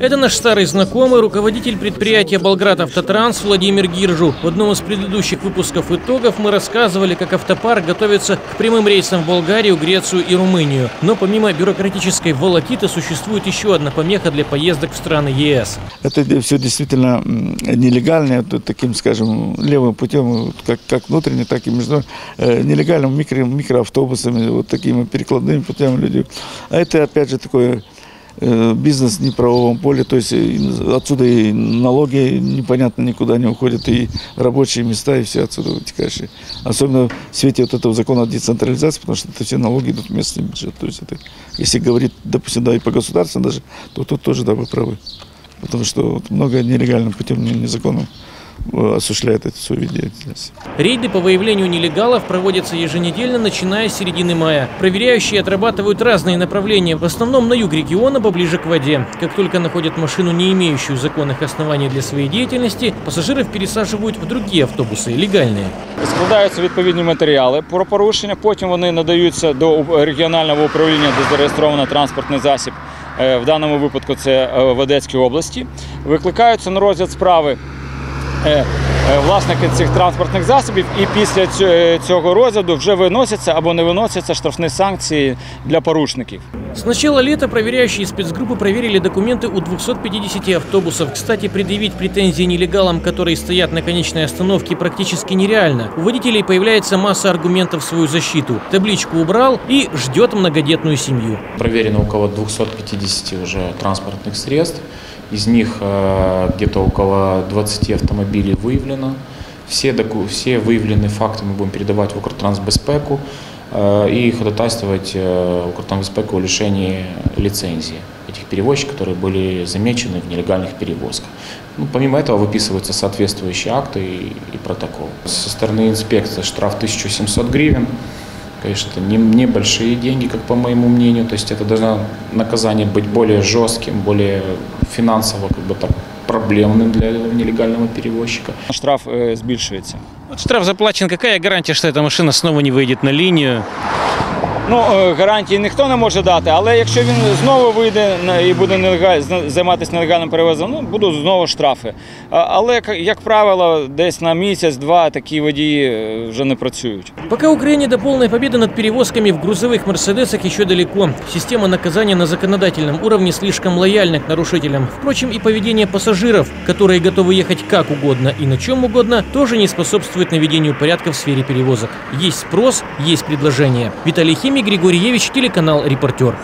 Это наш старый знакомый, руководитель предприятия «Болград Автотранс» Владимир Гиржу. В одном из предыдущих выпусков итогов мы рассказывали, как автопарк готовится к прямым рейсам в Болгарию, Грецию и Румынию. Но помимо бюрократической волокиты существует еще одна помеха для поездок в страны ЕС. Это все действительно нелегально, таким, скажем, левым путем, как, как внутренне, так и между э, нелегальным микро, микроавтобусами, вот такими перекладными путями люди. А это, опять же, такой э, бизнес не в правовом поле, то есть э, отсюда и налоги непонятно никуда не уходят, и рабочие места, и все отсюда вытекающие. Особенно в свете вот этого закона о децентрализации, потому что это все налоги идут в местный бюджет. То есть это, если говорить, допустим, да, и по государству даже, то тут тоже, да, вы правы. Потому что вот много нелегальным путем, не- незаконным э, осуществляет эту свою деятельность. Рейды по выявлению нелегалов проводятся еженедельно, начиная с середины мая. Проверяющие отрабатывают разные направления, в основном на юг региона, поближе к воде. Как только находят машину, не имеющую законных оснований для своей деятельности, пассажиров пересаживают в другие автобусы, легальные. Складаються відповідні матеріали про порушення. Потім вони надаються до уп- регіонального управління, де зареєстровано транспортний засіб. Е, В даному випадку це е, в Одеській області. Викликаються на розгляд справи е, е, власники цих транспортних засобів, і після ць- е, цього розгляду вже виносяться або не виносяться штрафні санкції для порушників. С начала лета проверяющие спецгруппы проверили документы у 250 автобусов. Кстати, предъявить претензии нелегалам, которые стоят на конечной остановке, практически нереально. У водителей появляется масса аргументов в свою защиту. Табличку убрал и ждет многодетную семью. Проверено около 250 уже транспортных средств. Из них э, где-то около 20 автомобилей выявлено. Все, все выявленные факты мы будем передавать в Укртрансбезпеку э, и ходатайствовать э, Укртрансбезпеку о лишении лицензии этих перевозчиков, которые были замечены в нелегальных перевозках. Ну, помимо этого выписываются соответствующие акты и, и протокол. Со стороны инспекции штраф 1700 гривен. Конечно, это не, небольшие деньги, как по моему мнению. То есть это должно наказание быть более жестким, более финансово как бы так проблемным для нелегального перевозчика. Штраф е, збільшується. Штраф заплачен. Какая гарантия, что эта машина снова не выйдет на линию? Ну, е, гарантії ніхто не може дати, але якщо він знову вийде на- і буде нелегаль, зна- займатися нелегальним перевозом, ну будуть знову штрафи. А- Але, як- як правило, десь на місяць-два такі водії е, вже не працюють. Пока Украине до полной победы над перевозками в грузовых «Мерседесах» еще далеко. Система наказания на законодательном уровне слишком лояльна к нарушителям. Впрочем, и поведение пассажиров, которые готовы ехать как угодно и на чем угодно, тоже не способствует наведению порядка в сфере перевозок. Есть спрос, есть предложение. Виталий Химий, Григорий Евич, телеканал «Репортер».